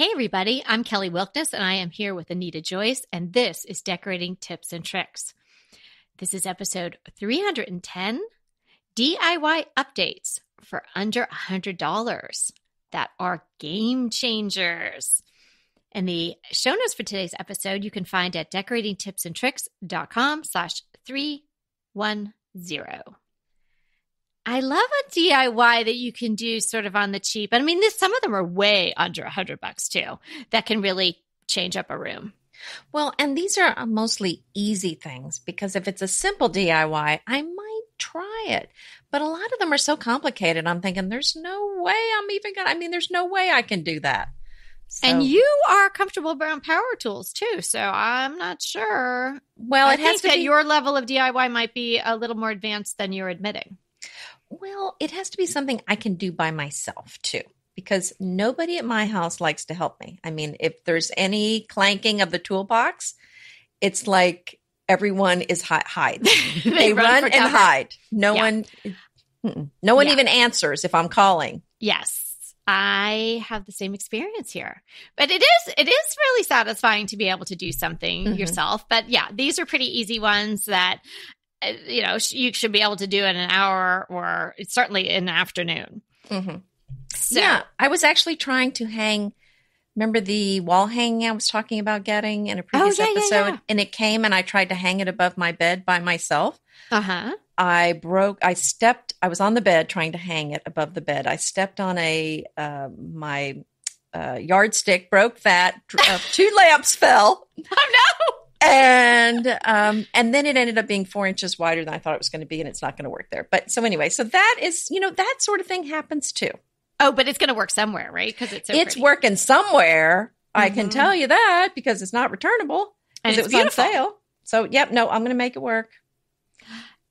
Hey, everybody, I'm Kelly Wilkniss, and I am here with Anita Joyce, and this is Decorating Tips and Tricks. This is episode 310 DIY updates for under $100 that are game changers. And the show notes for today's episode you can find at decoratingtipsandtricks.com slash 310. I love a DIY that you can do sort of on the cheap. I mean, this, some of them are way under a hundred bucks too. That can really change up a room. Well, and these are uh, mostly easy things because if it's a simple DIY, I might try it. But a lot of them are so complicated. I'm thinking, there's no way I'm even gonna. I mean, there's no way I can do that. So, and you are comfortable around power tools too, so I'm not sure. Well, I it has to that be, your level of DIY might be a little more advanced than you're admitting. Well, it has to be something I can do by myself too, because nobody at my house likes to help me. I mean, if there's any clanking of the toolbox, it's like everyone is hi- hide. they, they run, run, and cover. hide. No Yeah. one, mm-mm. no one Yeah. even answers if I'm calling. Yes. I have the same experience here. But it is it is really satisfying to be able to do something Mhm. yourself. But yeah, these are pretty easy ones that you know, you should be able to do it in an hour or certainly in the afternoon. Mm-hmm. So, yeah, I was actually trying to hang. Remember the wall hanging I was talking about getting in a previous Oh, yeah, yeah, episode, yeah. and it came, and I tried to hang it above my bed by myself. uh-huh. I broke. I stepped. I was on the bed trying to hang it above the bed. I stepped on a uh, my uh, yardstick, broke that. Uh, two lamps fell, Oh and um, and then it ended up being four inches wider than I thought it was going to be, and it's not going to work there. But so anyway, so that is you know that sort of thing happens too. Oh, but it's going to work somewhere, right? Cuz it's so it's pretty. working somewhere. I can Mhm. tell you that because it's not returnable and because it was beautiful. on sale. So yep, no, I'm going to make it work.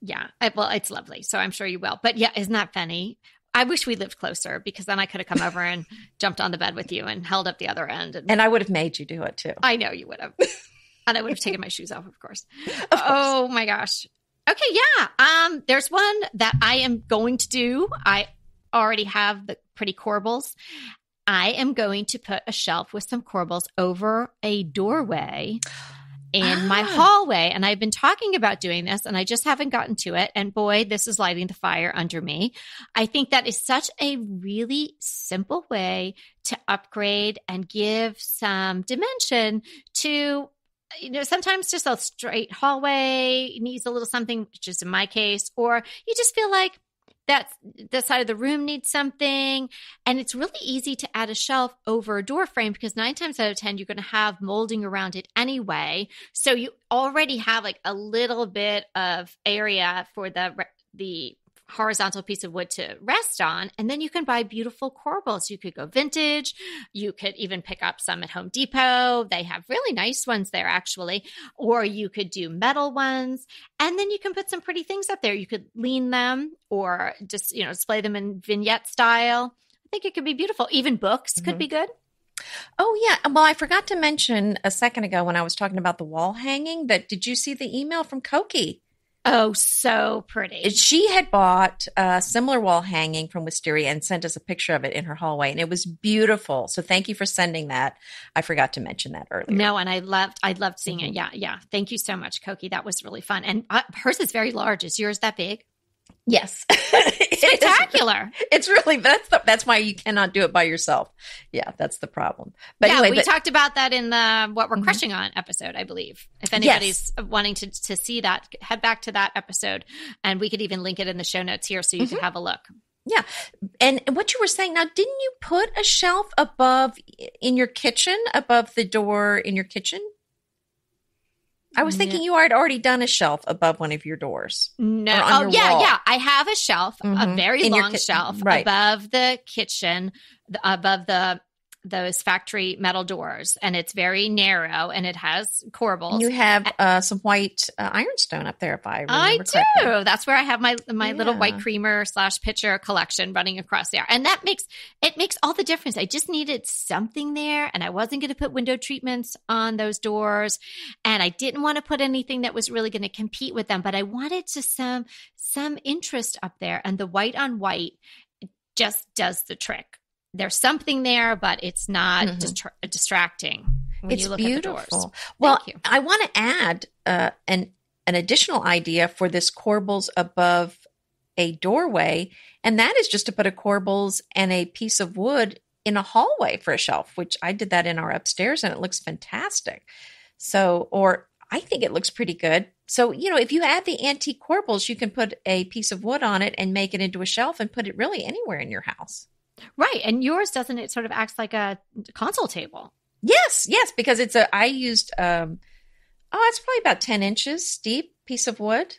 Yeah. I, well, it's lovely. So I'm sure you will. But yeah, isn't that funny? I wish we lived closer because then I could have come over and jumped on the bed with you and held up the other end. And, And I would have made you do it too. I know you would have. and I would have taken my shoes off, of course. Of course. Oh my gosh. Okay, yeah. Um, there's one that I am going to do. I already have the pretty corbels. I am going to put a shelf with some corbels over a doorway in my Ah. hallway. And I've been talking about doing this and I just haven't gotten to it. And boy, this is lighting the fire under me. I think that is such a really simple way to upgrade and give some dimension to you know sometimes just a straight hallway needs a little something which is in my case or you just feel like that that side of the room needs something. And it's really easy to add a shelf over a door frame because nine times out of ten you're going to have molding around it anyway. So you already have like a little bit of area for the the horizontal piece of wood to rest on and then you can buy beautiful corbels. You could go vintage. You could even pick up some at home depot. They have really nice ones there actually. Or you could do metal ones and then you can put some pretty things up there. You could lean them or just you know display them in vignette style. I think it could be beautiful. Even books could Mhm. be good. Oh yeah. Well, I forgot to mention a second ago when I was talking about the wall hanging that did you see the email from Koki? Oh so pretty She had bought a similar wall hanging from Wisteria and sent us a picture of it in her hallway and it was beautiful. So thank you for sending that. I forgot to mention that earlier. No, and I loved I loved seeing it. Mhm. Yeah, yeah. Thank you so much, Koki. That was really fun. And uh, hers is very large. Is yours that big? Yes. Spectacular. It's really that's the, that's why you cannot do it by yourself. Yeah, that's the problem. But yeah, anyway, we but- talked about that in the what we're Mhm. crushing on episode, I believe. If anybody's wanting to to see that, head back to that episode, and we could even link it in the show notes here so you Mm-hmm. can have a look. Yeah. And what you were saying now, didn't you put a shelf above in your kitchen, above the door in your kitchen? I was thinking you had already done a shelf above one of your doors. No, oh yeah, wall. yeah. I have a shelf, a Mhm. very In long ki- shelf right. above the kitchen, the, above the those factory metal doors, and it's very narrow, and it has corbels. You have uh, some white uh, ironstone up there, if I remember I correctly. do. That's where I have my my little white creamer slash pitcher collection running across there, and that makes it makes all the difference. I just needed something there, and I wasn't going to put window treatments on those doors, and I didn't want to put anything that was really going to compete with them, but I wanted to some some interest up there, and the white on white just does the trick. There's something there, but it's not Mhm. distra- distracting. It's you look beautiful. At the doors. Well. I want to add uh, an an additional idea for this corbels above a doorway, and that is just to put a corbels and a piece of wood in a hallway for a shelf. Which I did that in our upstairs, and it looks fantastic. So, or I think it looks pretty good. So, you know, if you add the antique corbels, you can put a piece of wood on it and make it into a shelf and put it really anywhere in your house. Right. And yours doesn't it sort of acts like a console table? Yes, yes, because it's a I used um oh, it's probably about 10 inches deep piece of wood.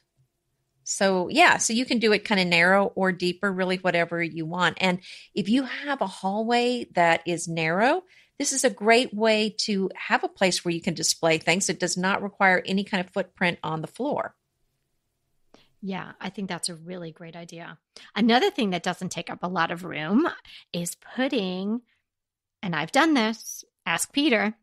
So yeah, so you can do it kind of narrow or deeper, really whatever you want. And if you have a hallway that is narrow, this is a great way to have a place where you can display things. It does not require any kind of footprint on the floor. Yeah, I think that's a really great idea. Another thing that doesn't take up a lot of room is putting, and I've done this, ask Peter,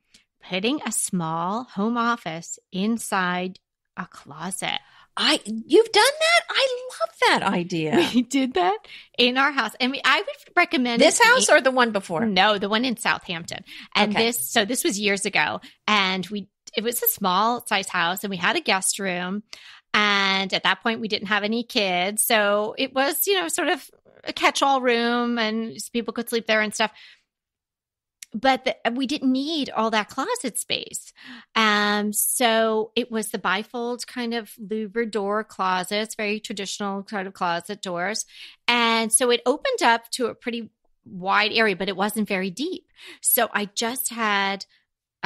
putting a small home office inside a closet. I you've done that? I love that idea. We did that in our house. I mean, I would recommend this house or the one before? No, the one in Southampton. And Okay. this, so this was years ago. And we, it was a small size house and we had a guest room. And at that point, we didn't have any kids. So it was, you know, sort of a catch all room and people could sleep there and stuff. But the, we didn't need all that closet space. Um, so it was the bifold kind of louver door closets, very traditional kind of closet doors. And so it opened up to a pretty wide area, but it wasn't very deep. So I just had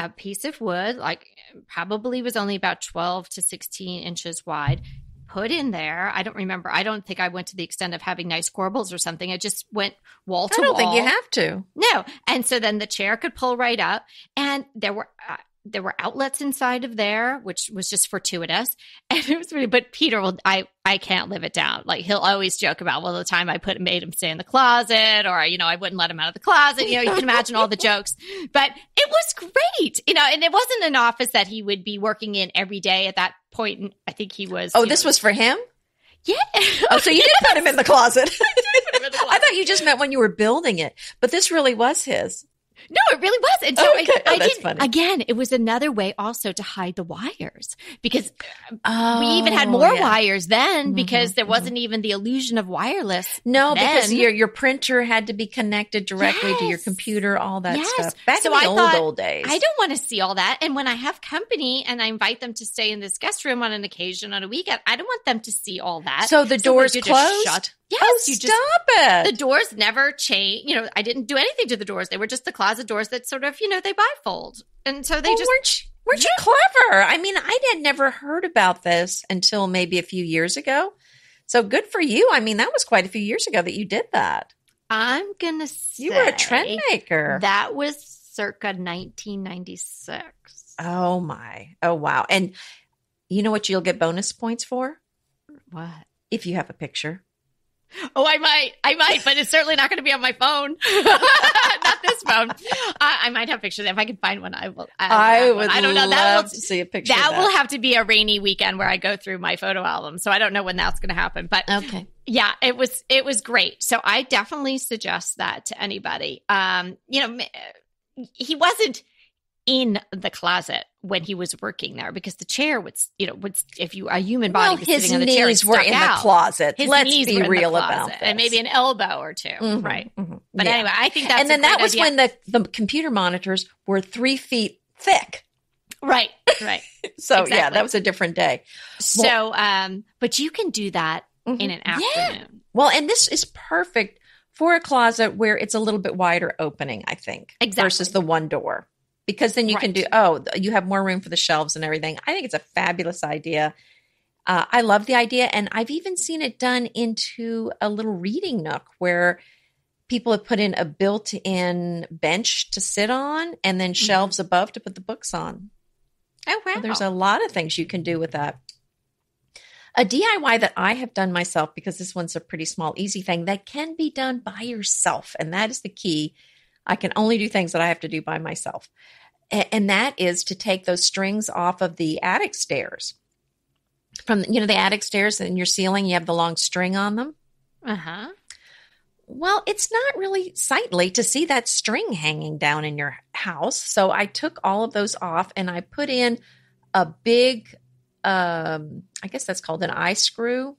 a piece of wood, like probably was only about 12 to 16 inches wide, put in there. I don't remember. I don't think I went to the extent of having nice corbels or something. It just went wall to wall. I don't wall. think you have to. No. And so then the chair could pull right up and there were uh, there were outlets inside of there, which was just fortuitous. And it was really, but Peter will, I, I can't live it down. Like he'll always joke about, well, the time I put, made him stay in the closet or, you know, I wouldn't let him out of the closet. You know, you can imagine all the jokes, but it was great, you know, and it wasn't an office that he would be working in every day at that point. And I think he was. Oh, this know- was for him? yeah. Oh, so you did put him in the closet. him in the I thought you just meant when you were building it, but this really was his. No, it really was. And so Oh, I- okay. Oh, I, that's did funny. again. It was another way also to hide the wires because Oh, we even had more yeah. wires then Mhm, because there mhm. wasn't even the illusion of wireless. No, because your your printer had to be connected directly to your computer, all that Yes. stuff. Back So in the I old thought, old days. I don't want to see all that. And when I have company and I invite them to stay in this guest room on an occasion on a weekend, I don't want them to see all that. so the So doors just closed. shut- Yes, oh, you stop just it! the doors never change. You know, I didn't do anything to the doors. They were just the closet doors that sort of, you know, they bifold. And so they Well, just weren't you, weren't you clever? I mean, I had never heard about this until maybe a few years ago. So good for you. I mean, that was quite a few years ago that you did that. I'm gonna say You were a trend maker. That was circa 1996. oh my! Oh wow! And you know what? You'll get bonus points for What? if you have a picture. Oh, I might, I might, but it's certainly not going to be on my phone. this phone. I, I might have pictures if I can find one. I will. I, I would. I don't know. That will. to see a picture. That of will have to be a rainy weekend where I go through my photo album. So I don't know when that's going to happen, but Okay. yeah, it was it was great. So I definitely suggest that to anybody. Um, you know, he wasn't in the closet when he was working there because the chair would, you know, would if you a human body Well, was his sitting on the chair, knees were in out. the closet. His Let's knees be real about this. and maybe an elbow or 2 Mhm, right? mhm. But Yeah. anyway, I think that's and then that was idea. when the the computer monitors were three feet thick. right, right. So yeah, that was a different day. So, um, but you can do that in an Mhm. Yeah. afternoon. Well, and this is perfect for a closet where it's a little bit wider opening, I think, Exactly. versus the one door. Because then you can do, oh, you have more room for the shelves and everything. I think it's a fabulous idea. Uh, I love the idea. And I've even seen it done into a little reading nook where people have put in a built in bench to sit on and then shelves above to put the books on. Oh wow! There's a lot of things you can do with that. A DIY that I have done myself because this one's a pretty small, easy thing that can be done by yourself. And that is the key. I can only do things that I have to do by myself. And that is to take those strings off of the attic stairs. From, you know, the attic stairs in your ceiling, you have the long string on them. uh huh. Well, it's not really sightly to see that string hanging down in your house. So I took all of those off and I put in a big, um, I guess that's called an eye screw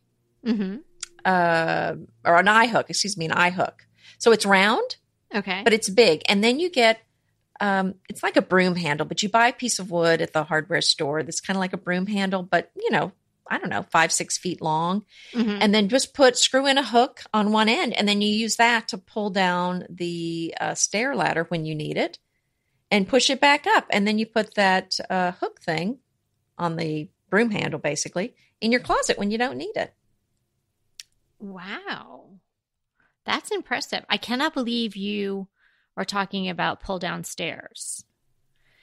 Mm-hmm. uh, or an eye hook, excuse me, an eye hook. So it's round, Okay. but it's big. And then you get, um, it's like a broom handle, but you buy a piece of wood at the hardware store that's kind of like a broom handle, but you know, I don't know, five, six feet long. Mhm. And then just put, screw in a hook on one end. And then you use that to pull down the uh, stair ladder when you need it and push it back up. And then you put that uh, hook thing on the broom handle basically in your closet when you don't need it. Wow. That's impressive. I cannot believe you are talking about pull down stairs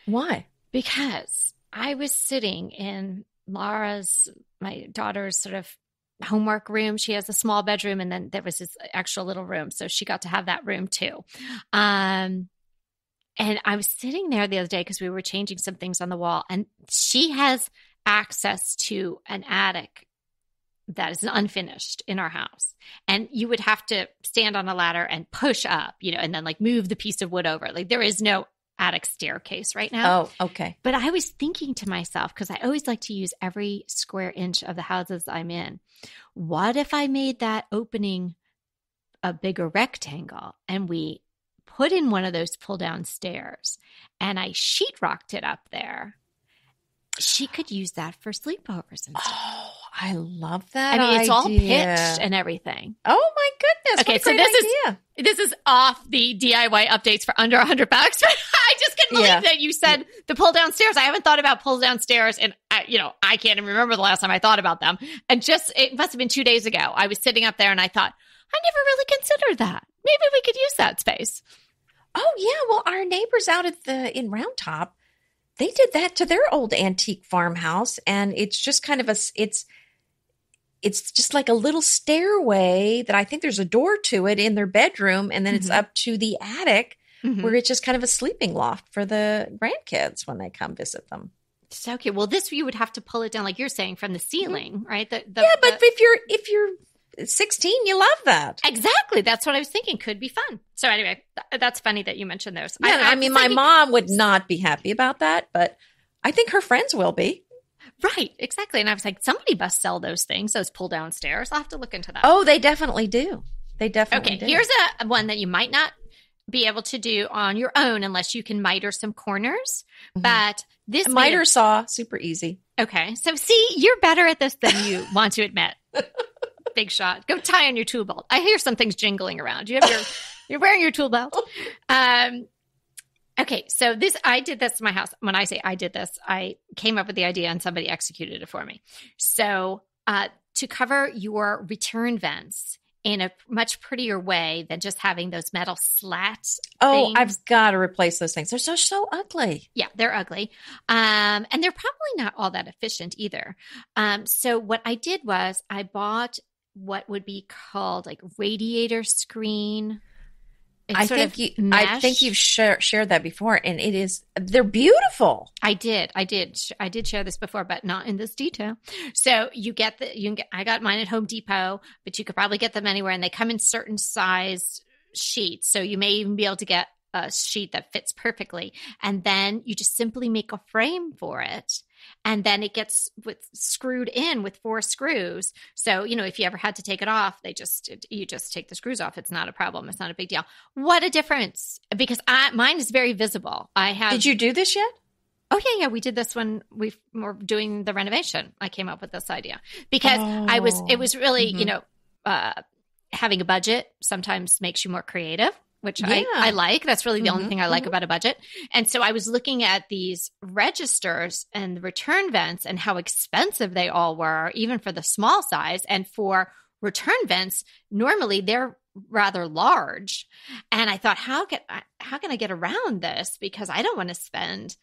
Why? because I was sitting in Laura's, my daughter's sort of homework room. She has a small bedroom and then there was this extra little room. So she got to have that room too. Um, and I was sitting there the other day because we were changing some things on the wall, and she has access to an attic that is unfinished in our house. And you would have to stand on a ladder and push up, you know, and then like move the piece of wood over. Like there is no attic staircase right now. Oh, okay. But I was thinking to myself, because I always like to use every square inch of the houses I'm in. What if I made that opening a bigger rectangle and we put in one of those pull down stairs and I sheetrocked it up there? She could use that for sleepovers and stuff. Oh, I love that. I mean, it's all pitched and everything. Oh my goodness! Okay, so this is- idea. This is off the DIY updates for under 100 bucks. But I just couldn't believe Yeah. that you said the pull down stairs. I haven't thought about pull down stairs, and I, you know, I can't even remember the last time I thought about them. And just it must have been two days ago. I was sitting up there and I thought, I never really considered that. Maybe we could use that space. Oh yeah. Well, our neighbors out at the in Round Top, they did that to their old antique farmhouse, and it's just kind of a it's it's just like a little stairway that I think there's a door to it in their bedroom, and then it's Mhm. up to the attic Mhm. where it's just kind of a sleeping loft for the grandkids when they come visit them. So cute. Well, this you would have to pull it down, like you're saying, from the ceiling, right? The, the, yeah, but the- if you're if you're 16, you love that. exactly. That's what I was thinking. Could be fun. So anyway, th- that's funny that you mentioned those. Yeah, I, was mean, my thinking- mom would not be happy about that, but I think her friends will be. Right, exactly. And I was like, somebody must sell those things, those pull down stairs. I'll have to look into that. Oh, they definitely do. They definitely okay. do. Here's a one that you might not be able to do on your own unless you can miter some corners. Mhm. But this a made miter saw, super easy. okay. So see, you're better at this than you want to admit. Big shot. Go tie on your tool belt. I hear some things jingling around. You have your you're wearing your tool belt. Um Okay, so this I did this in my house. When I say I did this, I came up with the idea and somebody executed it for me. So uh, to cover your return vents in a much prettier way than just having those metal slats. Oh, things. I've got to replace those things. They're so so ugly. Yeah, they're ugly. Um, and they're probably not all that efficient either. Um, so what I did was I bought what would be called like radiator screen. I think you, I think you've share, shared that before, and it is. They're beautiful. I did. I did. I did share this before, but not in this detail. So you get the you can get I got mine at Home Depot, but you could probably get them anywhere and they come in certain size sheets. So you may even be able to get a sheet that fits perfectly. And then you just simply make a frame for it. And then it gets with screwed in with four screws. So, you know, if you ever had to take it off, they just you just take the screws off. It's not a problem. It's not a big deal. What a difference. Because I mine is very visible. I have Did you do this yet? Oh yeah, yeah, we did this when we were doing the renovation. I came up with this idea because I was it was really, you Mhm. know, uh having a budget sometimes makes you more creative, which I Yeah. I like. That's really the only Mhm, thing I like mhm. about a budget. And so I was looking at these registers and the return vents and how expensive they all were even for the small size and for return vents normally they're rather large and i thought how can I, how can i get around this because i don't want to spend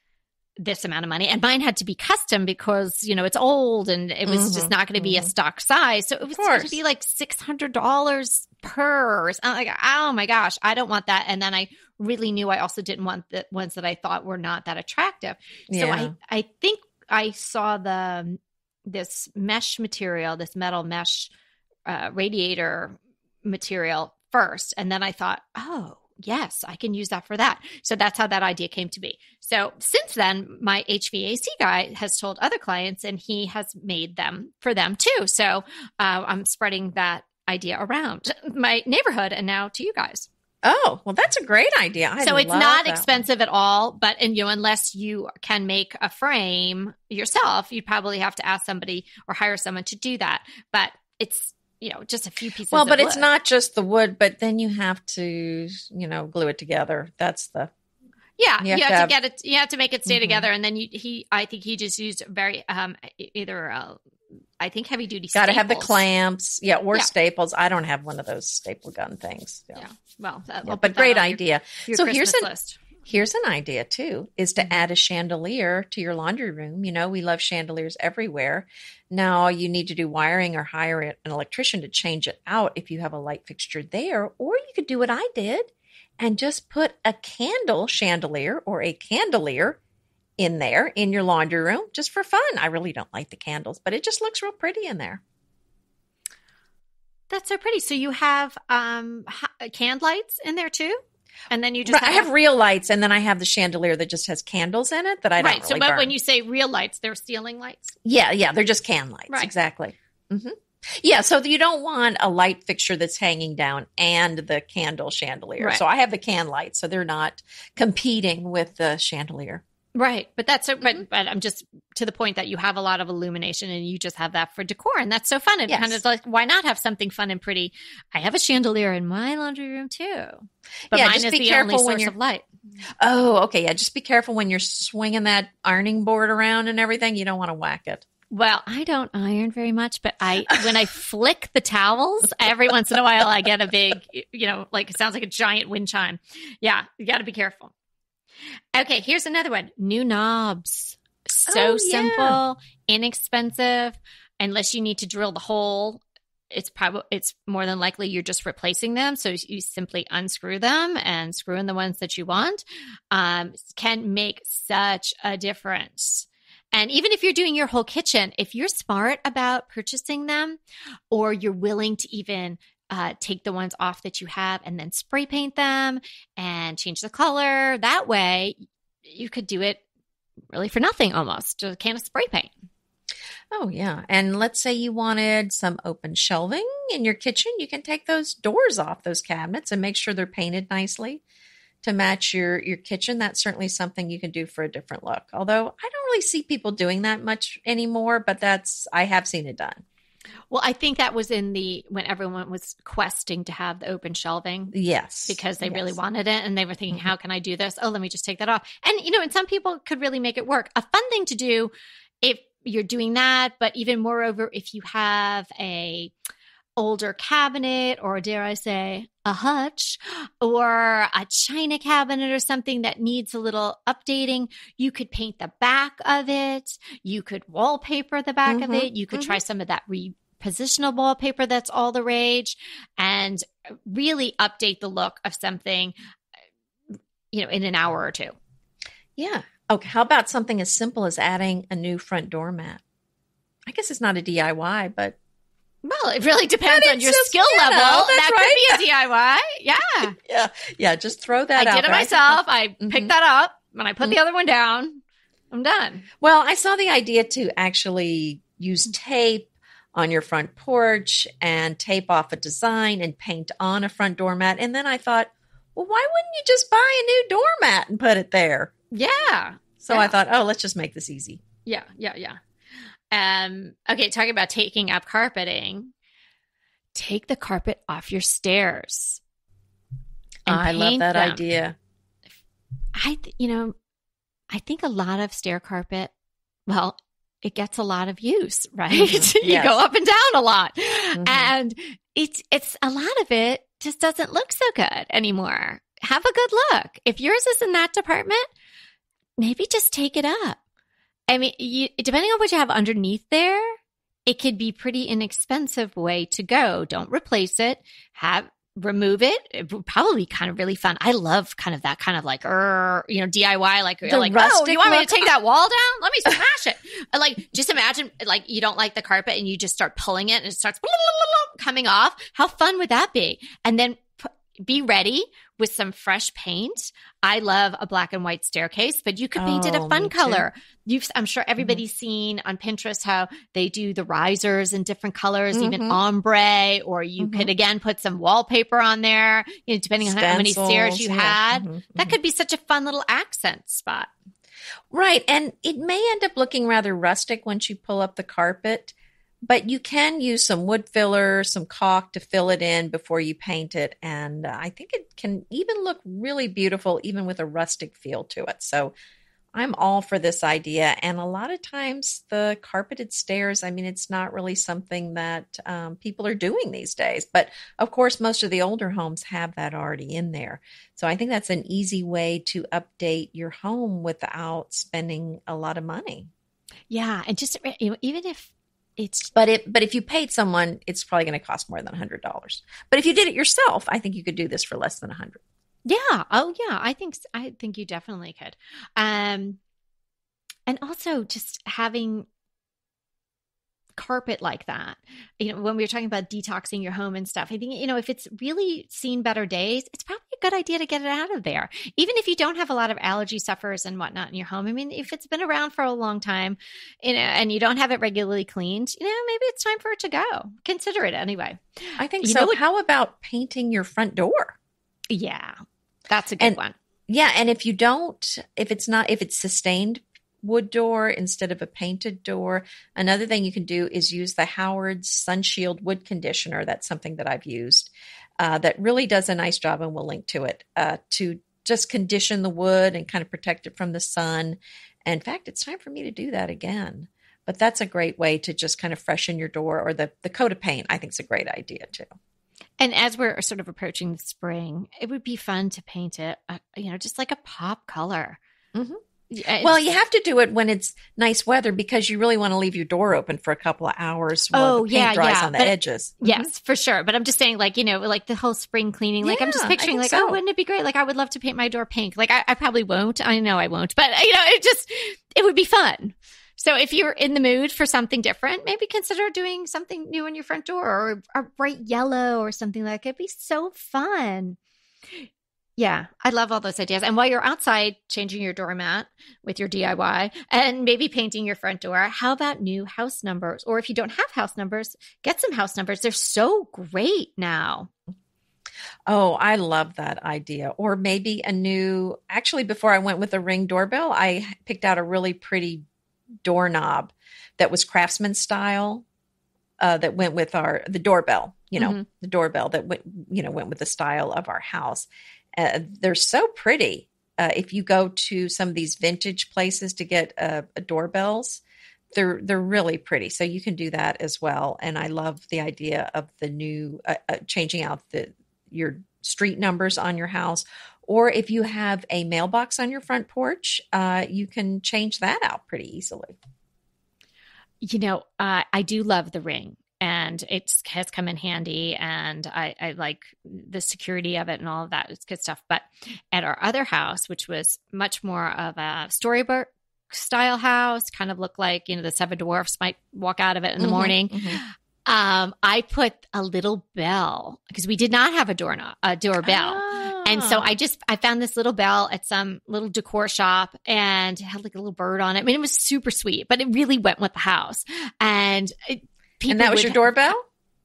this amount of money. And mine had to be custom because you know it's old and it was just Mhm, not going to be a mhm. stock size. So it was going to be like $600 per i'm like oh my gosh i don't want that. And then i really knew i also didn't want the ones that i thought were not that attractive. So I, I think I saw the this mesh material, this metal mesh uh, radiator material first. And then I thought, oh, yes, I can use that for that. So that's how that idea came to be. So since then, my HVAC guy has told other clients and he has made them for them too. So uh, I'm spreading that idea around my neighborhood and now to you guys. Oh, well, that's a great idea. I so it's not expensive at all, but and you know, unless you can make a frame yourself, you'd probably have to ask somebody or hire someone to do that. But it's you know just a few pieces. Well, but of it's wood. not just the wood, but then you have to, you know, glue it together. That's the Yeah, You you have have, to to, get it. You have to make it stay Mhm. together, and then you, he. I think he just used very um either uh, I think heavy duty. got to have the clamps, yeah, or Yeah. staples. I don't have one of those staple gun things. Yeah. Yeah, well, Yeah, but great your- idea. Your So here's Christmas an- list. Here's an idea too is to add a chandelier to your laundry room. You know, we love chandeliers everywhere. Now you need to do wiring or hire an electrician to change it out if you have a light fixture there, or you could do what I did and just put a candle chandelier or a candelier in there in your laundry room just for fun. I really don't like the candles, but it just looks real pretty in there. That's so pretty. So you have um ha- canned lights in there too, and then you just Right, I have real lights and then I have the chandelier that just has candles in it that I don't right. really so, but burn. when you say real lights, they're ceiling lights. Yeah, yeah, they're just can lights. Right. Exactly. hmm Yeah, so you don't want a light fixture that's hanging down and the candle chandelier. Right. So I have the can lights, so they're not competing with the chandelier. Right, but that's so. Mhm. But but I'm just to the point that you have a lot of illumination, and you just have that for decor, and that's so fun. It Yes. kind of like why not have something fun and pretty? I have a chandelier in my laundry room too, but Yeah, mine just is be the careful only when source you're- of light. Oh, okay. Yeah, just be careful when you're swinging that ironing board around and everything. You don't want to whack it. Well, I don't iron very much, but I when I flick the towels every once in a while, I get a big, you know, like it sounds like a giant wind chime. Yeah, you got to be careful. Okay, here's another one: new knobs. So Oh, yeah. simple, inexpensive. Unless you need to drill the hole, it's probably it's more than likely you're just replacing them. So you simply unscrew them and screw in the ones that you want. Um, can make such a difference. And even if you're doing your whole kitchen, if you're smart about purchasing them, or you're willing to even uh, take the ones off that you have and then spray paint them and change the color, that way you could do it really for nothing almost, just a can of spray paint. Oh, yeah. And let's say you wanted some open shelving in your kitchen. You can take those doors off those cabinets and make sure they're painted nicely to match your, your kitchen. That's certainly something you can do for a different look. Although I don't really see people doing that much anymore, but that's, I have seen it done. Well, I think that was in the when everyone was questing to have the open shelving. Yes. because they really wanted it and they were thinking, Mhm. how can I do this? Oh, let me just take that off. And, you know, and some people could really make it work. A fun thing to do if you're doing that, but even moreover, if you have a older cabinet or dare I say a hutch or a china cabinet or something that needs a little updating, you could paint the back of it. You could wallpaper the back of Mhm, it. You could try some of that repositional wallpaper that's all the rage and really update the look of something you know in an hour or two Yeah. Okay. How about something as simple as adding a new front door mat? I guess it's not a DIY, but well it really depends on your just, skill you level. know, that's that could be a diy yeah. Yeah, yeah. Just throw that I did it there. Myself. I Mhm. picked that up. And i put the other one down i'm done. Well, I saw the idea to actually use tape on your front porch and tape off a design and paint on a front doormat. And then I thought, well, why wouldn't you just buy a new doormat and put it there? yeah. So I thought, oh, let's just make this easy. yeah yeah yeah um okay talking about taking up carpeting take the carpet off your stairs I love that them. idea. I, th- you know, I think a lot of stair carpet, well, it gets a lot of use, right? Mhm. you Yes. go up and down a lot. Mhm. And it's, it's a lot of it just doesn't look so good anymore. Have a good look. If yours is in that department, maybe just take it up. I mean, you, depending on what you have underneath there, it could be pretty inexpensive way to go. Don't replace it. Have remove it. It would probably be kind of really fun. I love kind of that kind of like, er, you know, DIY. Like, The like, oh, you want me to take that wall down? Let me smash it. Like, just imagine, like, you don't like the carpet and you just start pulling it and it starts coming off. How fun would that be? And then be ready with some fresh paint. I love a black and white staircase, but you could paint it a Oh, fun color. You've, I'm sure Mm-hmm. everybody's seen on Pinterest how they do the risers in different colors, even Mhm. ombre, or you could Mhm. again put some wallpaper on there, you know, depending on how many stairs you yeah. had. Mhm, That mhm. could be such a fun little accent spot. Right. And it may end up looking rather rustic once you pull up the carpet, but you can use some wood filler, some caulk to fill it in before you paint it. And I think it can even look really beautiful, even with a rustic feel to it. So I'm all for this idea. And a lot of times, the carpeted stairs, I mean, it's not really something that um, people are doing these days. But of course, most of the older homes have that already in there. So I think that's an easy way to update your home without spending a lot of money. Yeah. And just, you know, even if it's But it, but if you paid someone, it's probably going to cost more than hundred dollars. But if you did it yourself, I think you could do this for less than a hundred. Yeah. Oh, yeah. I think I think you definitely could. Um, and also just having carpet like that. You know, when we were talking about detoxing your home and stuff, I think you know if it's really seen better days, it's probably a good idea to get it out of there. Even if you don't have a lot of allergy sufferers and whatnot in your home. I mean, if it's been around for a long time, you know, and you don't have it regularly cleaned, you know, maybe it's time for it to go. Consider it anyway. I think You so. what- How about painting your front door? Yeah, that's a good And- one. Yeah, and if you don't, if it's not, if it's sustained wood door instead of a painted door, another thing you can do is use the Howard's Sunshield wood conditioner. That's something that I've used uh, that really does a nice job, and we'll link to it uh, to just condition the wood and kind of protect it from the sun. In fact, it's time for me to do that again. But that's a great way to just kind of freshen your door or the the coat of paint. I think is a great idea too. And as we're sort of approaching the spring, it would be fun to paint it, uh, you know, just like a pop color. Mhm. Yeah, uh, Well, you have to do it when it's nice weather because you really want to leave your door open for a couple of hours while Oh, the paint yeah, dries yeah, on the but- edges. Mm-hmm. Yes, for sure. But I'm just saying, like, you know, like the whole spring cleaning. Like, I'm just picturing, like, oh, wouldn't it be great? Like, I would love to paint my door pink. Like, I, I probably won't. I know I won't, but you know, it just, it would be fun. So if you're in the mood for something different, maybe consider doing something new on your front door or a bright yellow or something like it. It'd be so fun. Yeah, I love all those ideas. And while you're outside changing your doormat with your DIY and maybe painting your front door, how about new house numbers? Or if you don't have house numbers, get some house numbers. They're so great now. Oh, I love that idea. Or maybe a new, actually, before I went with a ring doorbell, I picked out a really pretty doorknob that was craftsman style uh, that went with our, the doorbell, you know, Mhm. the doorbell that went, you know, went with the style of our house. Uh, they're so pretty. Uh, if you go to some of these vintage places to get uh, doorbells, they're they're really pretty. So you can do that as well. And I love the idea of the new uh, uh, changing out the your street numbers on your house, or if you have a mailbox on your front porch, uh, you can change that out pretty easily. You know, I do love the ring and it has come in handy and I, I like the security of it and all of that. It's good stuff. But at our other house, which was much more of a storybook style house, kind of looked like, you know, the seven dwarfs might walk out of it in the Mhm, morning. mhm. Um, I put a little bell because we did not have a doorknob, a doorbell. And so Ah. I just I found this little bell at some little decor shop and it had like a little bird on it. I mean, it was super sweet, but it really went with the house. And it, people and that was would- your doorbell.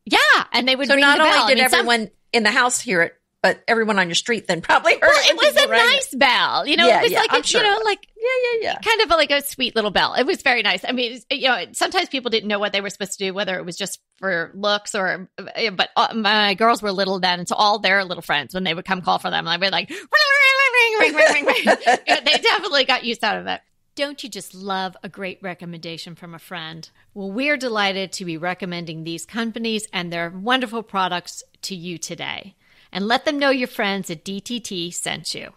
Yeah, and they would So ring not the bell. only did I mean, some- everyone in the house hear it, but everyone on your street then probably heard well, it. it was a rang it. nice bell. You know, Yeah, it was yeah, like I'm a, sure you know, like Yeah, yeah, yeah. kind of a, like a sweet little bell. It was very nice. I mean, you know, sometimes people didn't know what they were supposed to do, whether it was just for looks or, but uh, my girls were little then, and so all their little friends when they would come call for them, I'd be like, ring, ring, ring, ring, ring, ring, ring. You know, they definitely got used out of it. Don't you just love a great recommendation from a friend? Well, we're delighted to be recommending these companies and their wonderful products to you today. And let them know your friends at DTT sent you.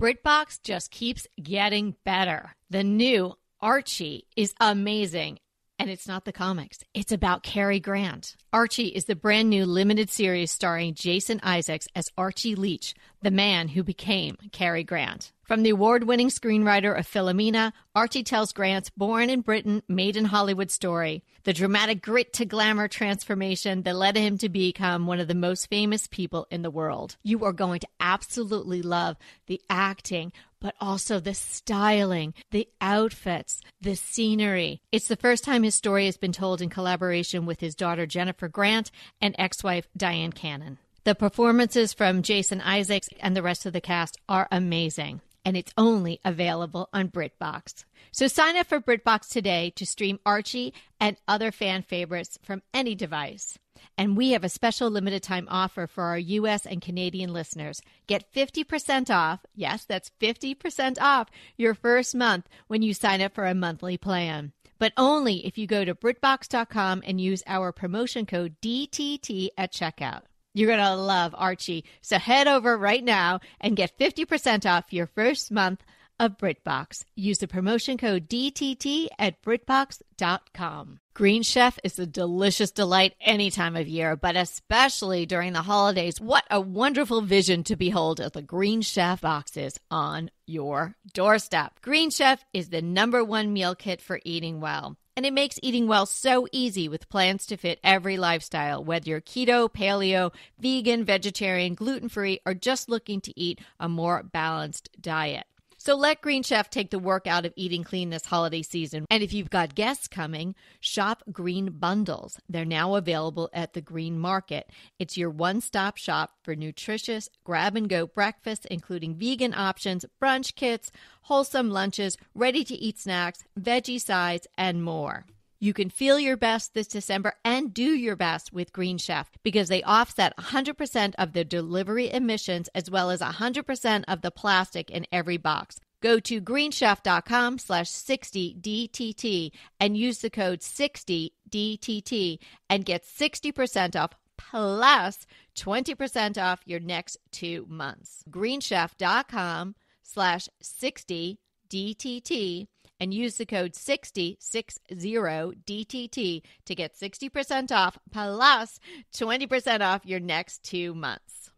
BritBox just keeps getting better. The new Archie is amazing. And it's not the comics. It's about Cary Grant. Archie is the brand new limited series starring Jason Isaacs as Archie Leach, the man who became Cary Grant. From the award winning screenwriter of Philomena, Archie tells Grant's born in Britain, made in Hollywood story, the dramatic grit to glamour transformation that led him to become one of the most famous people in the world. You are going to absolutely love the acting, but also the styling, the outfits, the scenery. It's the first time his story has been told in collaboration with his daughter Jennifer Grant and ex wife Dyan Cannon. The performances from Jason Isaacs and the rest of the cast are amazing and it's only available on BritBox. So sign up for BritBox today to stream Archie and other fan favorites from any device. And we have a special limited time offer for our US and Canadian listeners. Get 50% off. Yes, that's 50% off your first month when you sign up for a monthly plan. But only if you go to BritBox.com and use our promotion code DTT at checkout. You're going to love Archie. So head over right now and get 50% off your first month of BritBox. Use the promotion code DTT at BritBox.com. Green Chef is a delicious delight any time of year, but especially during the holidays. What a wonderful vision to behold as the Green Chef boxes on your doorstep. Green Chef is the number one meal kit for eating well. And it makes eating well so easy with plans to fit every lifestyle, whether you're keto, paleo, vegan, vegetarian, gluten free, or just looking to eat a more balanced diet. So let Green Chef take the work out of eating clean this holiday season. And if you've got guests coming, shop Green Bundles. They're now available at the Green Market. It's your one stop shop for nutritious grab and go breakfasts, including vegan options, brunch kits, wholesome lunches, ready to eat snacks, veggie sides, and more. You can feel your best this December and do your best with Green Chef because they offset 100% of the delivery emissions as well as 100% of the plastic in every box. Go to greenchef.com slash 60DTT and use the code 60DTT and get 60% off plus 20% off your next two months. greenchef.com slash 60DTT and use the code 6060DTT to get 60% off plus 20% off your next two months.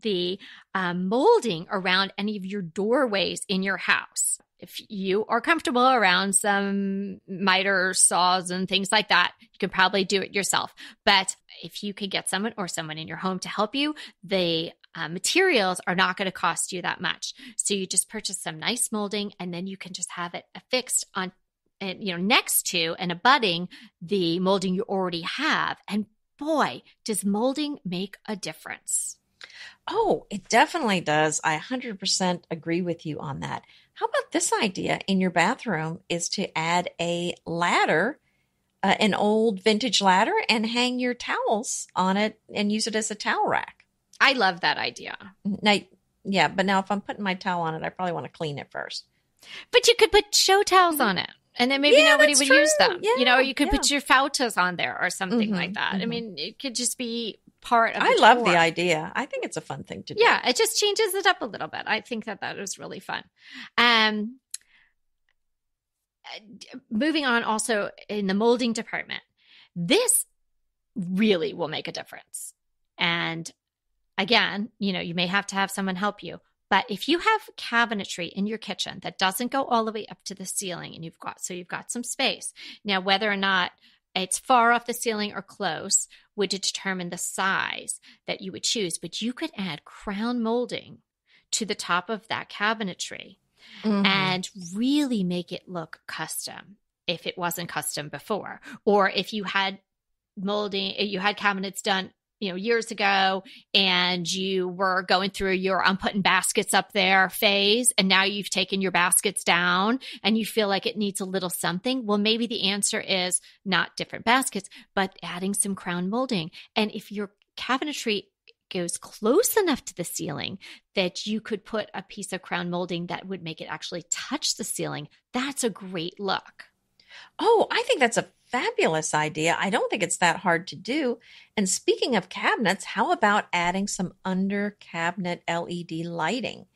The um, molding around any of your doorways in your house. If you are comfortable around some miter saws and things like that, you can probably do it yourself. But if you could get someone or someone in your home to help you, the uh, materials are not going to cost you that much. So you just purchase some nice molding and then you can just have it affixed on and you know next to and abutting the molding you already have. And boy, does molding make a difference. Oh, it definitely does. I 100% agree with you on that. How about this idea in your bathroom is to add a ladder, uh, an old vintage ladder, and hang your towels on it and use it as a towel rack. I love that idea. Now, yeah, but now if I'm putting my towel on it, I probably want to clean it first. But you could put show towels on it. And then maybe Yeah, nobody would true. use them. Yeah, you know, you could yeah. put your foutas on there or something Mhm, like that. I mhm. mean, it could just be part of I love tour. the idea. I think it's a fun thing to do. Yeah, it just changes it up a little bit. I think that that is really fun. Um, uh, moving on, also in the molding department, this really will make a difference. And again, you know, you may have to have someone help you. But if you have cabinetry in your kitchen that doesn't go all the way up to the ceiling and you've got so you've got some space. Now whether or not it's far off the ceiling or close would determine the size that you would choose, but you could add crown molding to the top of that cabinetry Mhm. and really make it look custom if it wasn't custom before or if you had molding you had cabinets done you know years ago and you were going through your i'm putting baskets up there phase and now you've taken your baskets down and you feel like it needs a little something? Well maybe the answer is not different baskets but adding some crown molding. And if your cabinetry goes close enough to the ceiling that you could put a piece of crown molding that would make it actually touch the ceiling that's a great look. Oh, I think that's a fabulous idea. I don't think it's that hard to do. And speaking of cabinets, how about adding some under cabinet LED lighting?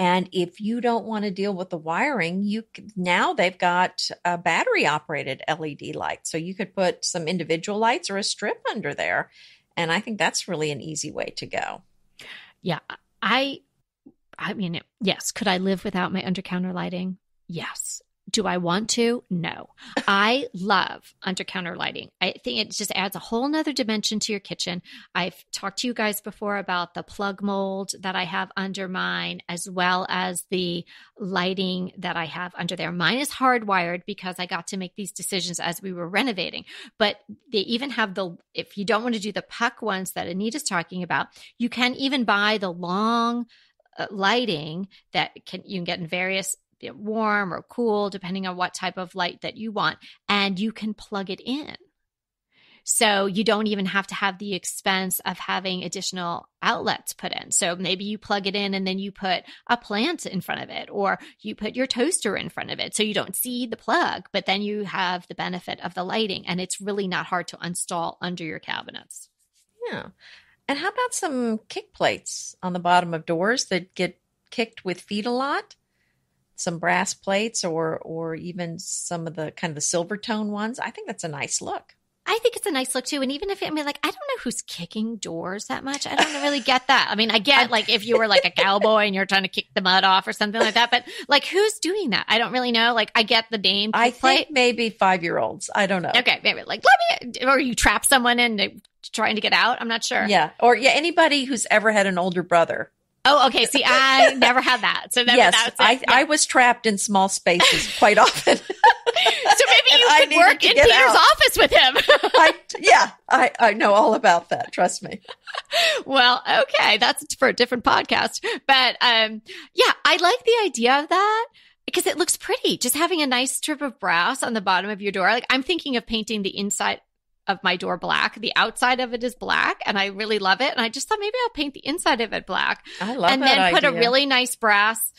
And if you don't want to deal with the wiring, you c- now they've got a battery operated LED light. So you could put some individual lights or a strip under there. And I think that's really an easy way to go. Yeah, I I mean, yes. Could I live without my under counter lighting? Yes. Do I want to? No. I love under counter lighting. I think it just adds a whole nother dimension to your kitchen. I've talked to you guys before about the plug mold that I have under mine, as well as the lighting that I have under there. Mine is hardwired because I got to make these decisions as we were renovating. But they even have the, if you don't want to do the puck ones that Anita's talking about, you can even buy the long, uh, lighting that can you can get in various warm or cool, depending on what type of light that you want. And you can plug it in. So you don't even have to have the expense of having additional outlets put in. So maybe you plug it in and then you put a plant in front of it or you put your toaster in front of it. So you don't see the plug, but then you have the benefit of the lighting and it's really not hard to install under your cabinets. Yeah. And how about some kick plates on the bottom of doors that get kicked with feet a lot? Some brass plates or or even some of the kind of the silver tone ones. I think that's a nice look. I think it's a nice look too. And even if I mean, like, I don't know who's kicking doors that much. I don't really get that. I mean, I get like if you were like a cowboy and you're trying to kick the mud off or something like that, but like who's doing that? I don't really know. Like, I get the name. I think maybe five year olds. I don't know. Okay, maybe like let me, or you trap someone in trying to get out. I'm not sure. Yeah, or yeah, anybody who's ever had an older brother Oh, okay. See, I never had that. So that, yes, I, yeah. I was trapped in small spaces quite often. so maybe you could work in Peter's out. office with him. I, yeah, I, I know all about that. Trust me. Well, okay. That's for a different podcast. But um, yeah, I like the idea of that because it looks pretty. Just having a nice strip of brass on the bottom of your door. Like I'm thinking of painting the inside of my door black. The outside of it is black, and I really love it. And I just thought maybe I'll paint the inside of it black. I love and then put a really nice brass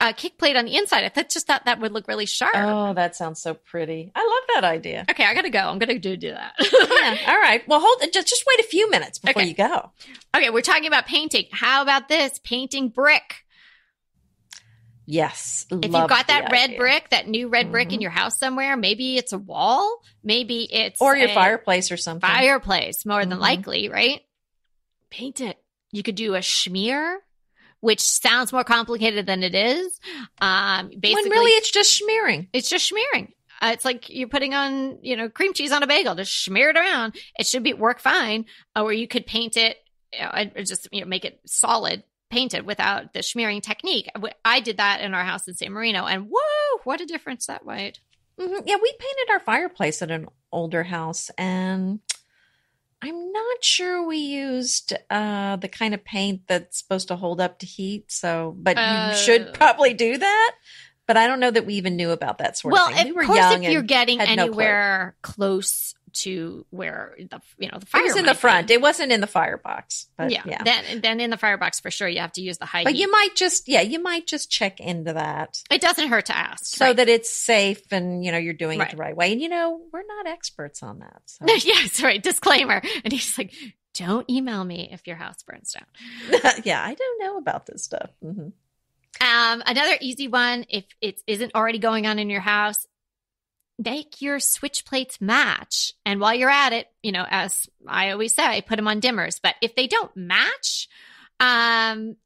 uh, kick plate on the inside. I thought just thought that would look really sharp. Oh, that sounds so pretty. I love that idea. Okay, I gotta go. I'm gonna do do that. yeah. All right. Well, hold just just wait a few minutes before okay. you go. Okay, we're talking about painting. How about this? Painting brick. Yes. If you've got that red idea. brick, that new red mm-hmm. brick in your house somewhere, maybe it's a wall, maybe it's or your fireplace or something. Fireplace, more mm-hmm. than likely, right? Paint it. You could do a schmear, which sounds more complicated than it is. Um, basically, when really it's just smearing. It's just smearing. Uh, it's like you're putting on, you know, cream cheese on a bagel. Just smear it around. It should be work fine. Or you could paint it, you know, just you know, make it solid painted without the smearing technique. I did that in our house in San Marino, and whoa, what a difference that made. Mm-hmm. Yeah, we painted our fireplace at an older house, and I'm not sure we used uh, the kind of paint that's supposed to hold up to heat. So, but uh, you should uh. probably do that. But I don't know that we even knew about that sort well, of thing. We were young. If you're getting anywhere no close to where the you know the fire it was in the front. Be. It wasn't in the firebox. But yeah, yeah. Then then in the firebox for sure you have to use the high. But you might just yeah you might just check into that. It doesn't hurt to ask so right. that it's safe and you know you're doing right. it the right way. And you know we're not experts on that. So. yes, right. Disclaimer. And he's like, don't email me if your house burns down. yeah, I don't know about this stuff. Mm-hmm. Um, another easy one, if it isn't already going on in your house, make your switch plates match. And while you're at it, you know, as I always say, put them on dimmers. But if they don't match, um,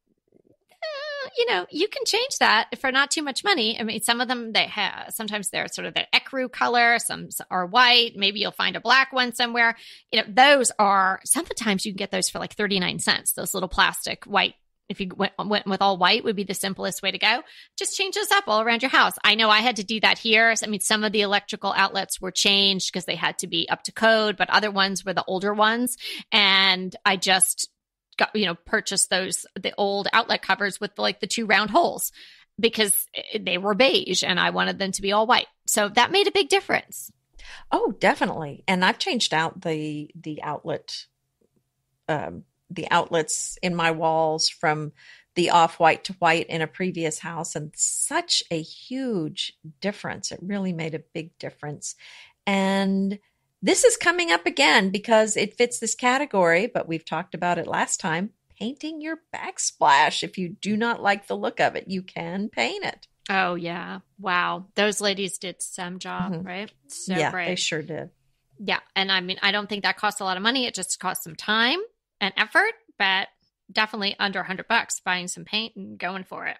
uh, you know, you can change that for not too much money. I mean, some of them they have sometimes they're sort of the ecru color, some are white. Maybe you'll find a black one somewhere. You know, those are sometimes you can get those for like 39 cents, those little plastic white if you went, went, with all white would be the simplest way to go. Just change those up all around your house. I know i had to do that here. I mean some of the electrical outlets were changed because they had to be up to code but other ones were the older ones. And i just got you know purchased those the old outlet covers with like the two round holes because they were beige and i wanted them to be all white. So that made a big difference. Oh definitely. And i've changed out the the outlet um the outlets in my walls from the off white to white in a previous house and such a huge difference. It really made a big difference. And this is coming up again because it fits this category, but we've talked about it last time. Painting your backsplash. If you do not like the look of it, you can paint it. Oh, yeah. Wow. Those ladies did some job, mm-hmm. right? So yeah, they sure did. Yeah. And I mean, I don't think that costs a lot of money. It just costs some time and effort, but definitely under 100 bucks buying some paint and going for it.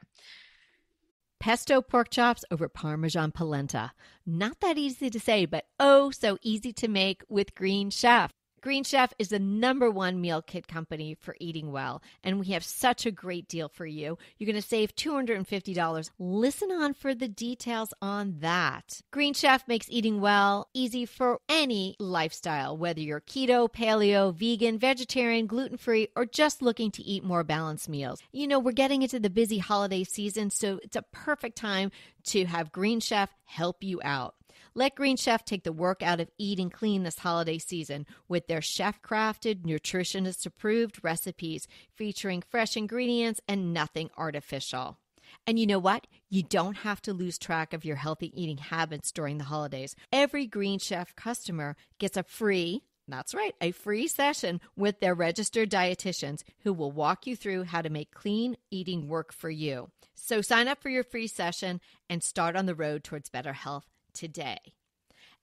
Pesto pork chops over Parmesan polenta. Not that easy to say, but oh, so easy to make with Green Chef. Green Chef is the number one meal kit company for eating well, and we have such a great deal for you. You're going to save $250. Listen on for the details on that. Green Chef makes eating well easy for any lifestyle, whether you're keto, paleo, vegan, vegetarian, gluten free, or just looking to eat more balanced meals. You know, we're getting into the busy holiday season, so it's a perfect time to have Green Chef help you out. Let Green Chef take the work out of eating clean this holiday season with their chef crafted, nutritionist approved recipes featuring fresh ingredients and nothing artificial. And you know what? You don't have to lose track of your healthy eating habits during the holidays. Every Green Chef customer gets a free, that's right, a free session with their registered dietitians who will walk you through how to make clean eating work for you. So sign up for your free session and start on the road towards better health today.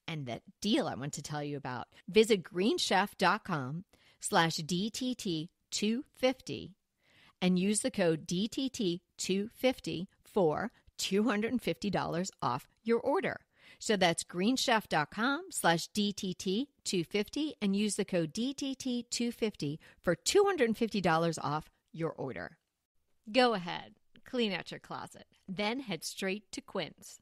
And that deal I want to tell you about. Visit greenchef.com slash DTT250 and use the code DTT250 for $250 off your order. So that's greenchef.com slash DTT250 and use the code DTT250 for $250 off your order. Go ahead, clean out your closet, then head straight to Quince.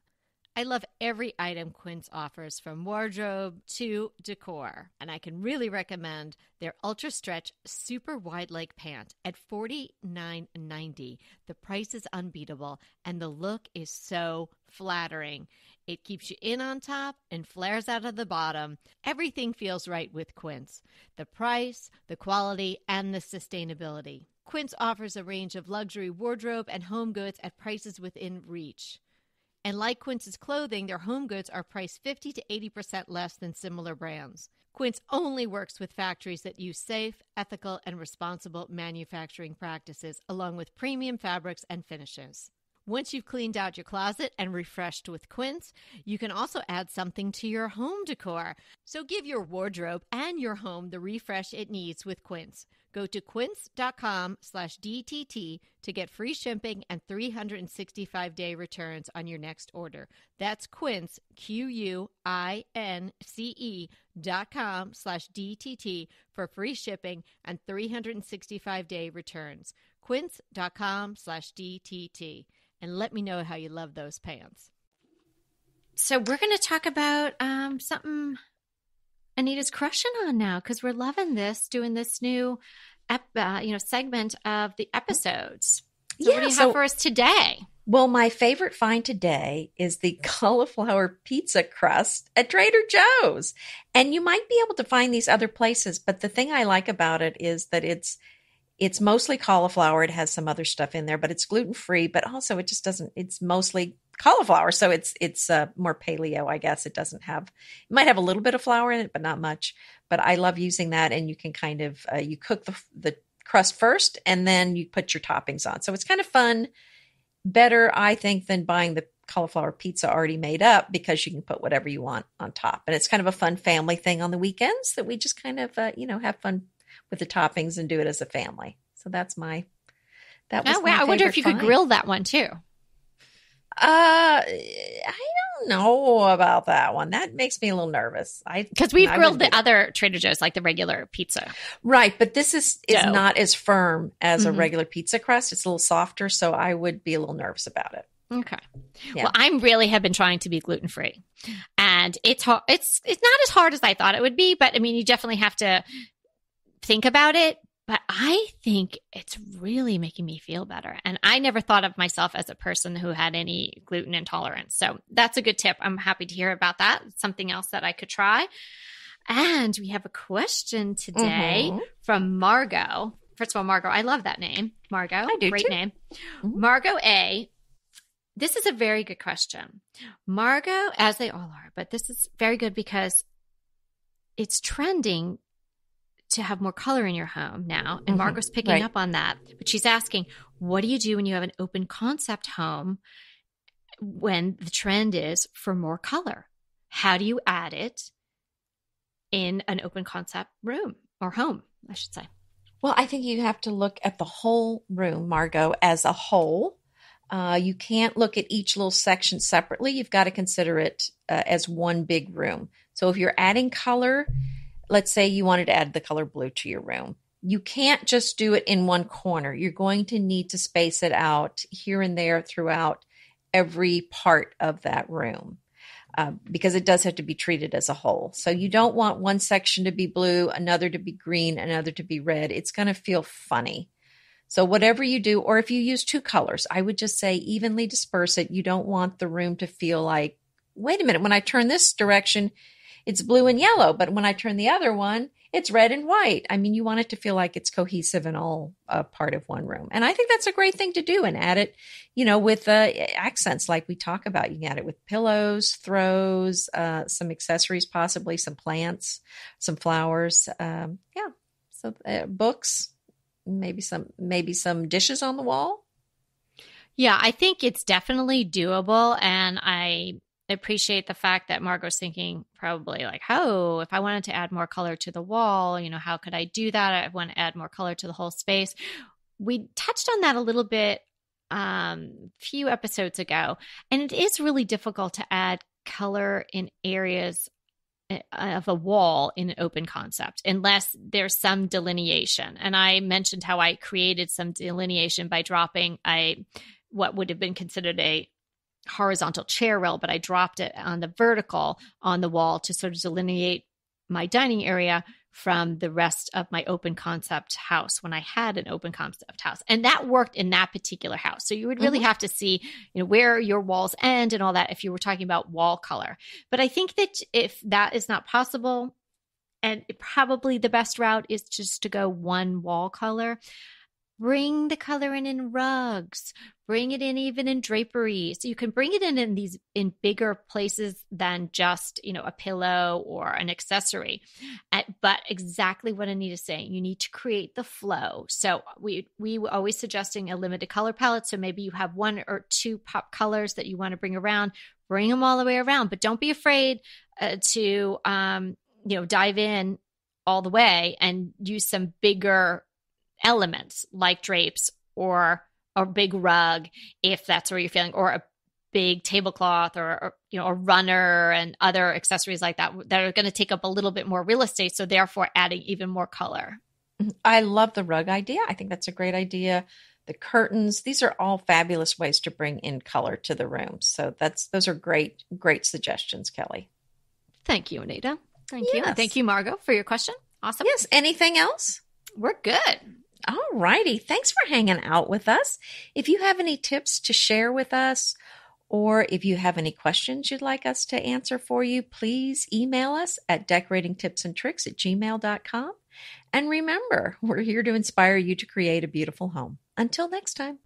I love every item Quince offers from wardrobe to decor, and I can really recommend their Ultra Stretch Super Wide Leg Pant at $49.90. The price is unbeatable, and the look is so flattering. It keeps you in on top and flares out of the bottom. Everything feels right with Quince the price, the quality, and the sustainability. Quince offers a range of luxury wardrobe and home goods at prices within reach. And like Quince's clothing, their home goods are priced 50 to 80% less than similar brands. Quince only works with factories that use safe, ethical, and responsible manufacturing practices, along with premium fabrics and finishes. Once you've cleaned out your closet and refreshed with Quince, you can also add something to your home decor. So give your wardrobe and your home the refresh it needs with Quince. Go to quince.com slash DTT to get free shipping and 365-day returns on your next order. That's quince, Q-U-I-N-C-E dot com slash DTT for free shipping and 365-day returns. quince.com slash DTT and let me know how you love those pants. So we're going to talk about um, something Anita's crushing on now because we're loving this, doing this new, ep- uh, you know, segment of the episodes. So Yeah, what do you so- have for us today? Well, my favorite find today is the cauliflower pizza crust at Trader Joe's. And you might be able to find these other places, but the thing I like about it is that it's it's mostly cauliflower. It has some other stuff in there, but it's gluten free, but also it just doesn't it's mostly cauliflower. So it's it's uh, more paleo, I guess. It doesn't have it might have a little bit of flour in it, but not much. But I love using that and you can kind of uh, you cook the the crust first and then you put your toppings on. So it's kind of fun better, I think, than buying the cauliflower pizza already made up because you can put whatever you want on top. And it's kind of a fun family thing on the weekends that we just kind of, uh, you know, have fun with the toppings and do it as a family. So that's my, that was Oh, my wow. I wonder if you could grill that one too. Uh, I don't know about that one. That makes me a little nervous. I Because we've I grilled the other Trader Joe's, like the regular pizza. right, but this is is Dough. not as firm as a Mhm. regular pizza crust. It's a little softer, so I would be a little nervous about it. Okay. Yeah. Well, I'm really have been trying to be gluten free, and it's hard. It's it's not as hard as I thought it would be, but I mean, you definitely have to think about it. But I think it's really making me feel better, and I never thought of myself as a person who had any gluten intolerance. So that's a good tip. I'm happy to hear about that. It's something else that I could try. And we have a question today Mhm. from Margot. First of all, Margot, I love that name. Margot, I do great too. name. Mhm. Margot A. This is a very good question. Margot, as they all are, but this is very good because it's trending to have more color in your home now. And Mhm. Margot's picking Right. up on that. But she's asking, what do you do when you have an open concept home when the trend is for more color? How do you add it in an open concept room or home, I should say? Well, I think you have to look at the whole room, Margot, as a whole. Uh, you can't look at each little section separately. You've got to consider it uh, as one big room. So if you're adding color, let's say you wanted to add the color blue to your room, you can't just do it in one corner. You're going to need to space it out here and there throughout every part of that room. Uh, because it does have to be treated as a whole. So you don't want one section to be blue, another to be green, another to be red. It's going to feel funny. So whatever you do, or if you use two colors, I would just say evenly disperse it. You don't want the room to feel like, wait a minute, when I turn this direction, it's blue and yellow, but when I turn the other one, it's red and white. I mean, you want it to feel like it's cohesive and all uh, part of one room. And I think that's a great thing to do and add it, you know, with uh, accents like we talk about. You can add it with pillows, throws, uh, some accessories, possibly some plants, some flowers. Um, yeah. So uh, books, maybe some, maybe some dishes on the wall. Yeah, I think it's definitely doable. And I appreciate the fact that Margot's thinking probably like, oh, if I wanted to add more color to the wall, you know, how could I do that? I want to add more color to the whole space. We touched on that a little bit um few episodes ago, and it is really difficult to add color in areas eh, of a wall in an open concept unless there's some delineation. And I mentioned how I created some delineation by dropping a what would have been considered a horizontal chair rail, but I dropped it on the vertical on the wall to sort of delineate my dining area from the rest of my open concept house when I had an open concept house. And that worked in that particular house. So you would really mm-hmm. have to see, you know, where your walls end and all that if you were talking about wall color. But I think that if that is not possible, and probably the best route is just to go one wall color. Bring the color in in rugs. Bring it in even in drapery. So you can bring it in in these in bigger places than just you know a pillow or an accessory. but exactly what Anita is saying, you need to create the flow. So we we were always suggesting a limited color palette. So maybe you have one or two pop colors that you want to bring around. Bring them all the way around, but don't be afraid uh, to um, you know dive in all the way and use some bigger elements like drapes or a big rug if that's where you're feeling or a big tablecloth or, or, you know a runner and other accessories like that that are going to take up a little bit more real estate so therefore adding even more color. Mm-hmm. I love the rug idea. I think that's a great idea. The curtains these are all fabulous ways to bring in color to the room. So that's those are great great suggestions kelly. Thank you anita. Thank yes. you. And thank you margot for your question. Awesome. Yes. Anything else? We're good all righty. Thanks for hanging out with us. If you have any tips to share with us, or if you have any questions you'd like us to answer for you, please email us at decoratingtipsandtricks at gmail.com. And remember, we're here to inspire you to create a beautiful home. Until next time.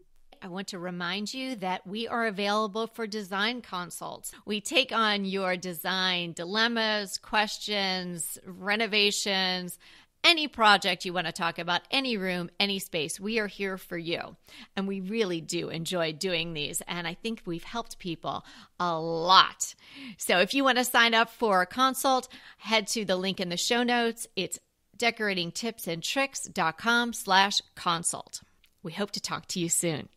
I want to remind you that we are available for design consults. We take on your design dilemmas, questions, renovations any project you want to talk about, any room, any space, we are here for you. And we really do enjoy doing these. And I think we've helped people a lot. So if you want to sign up for a consult, head to the link in the show notes. It's decoratingtipsandtricks.com slash consult. We hope to talk to you soon.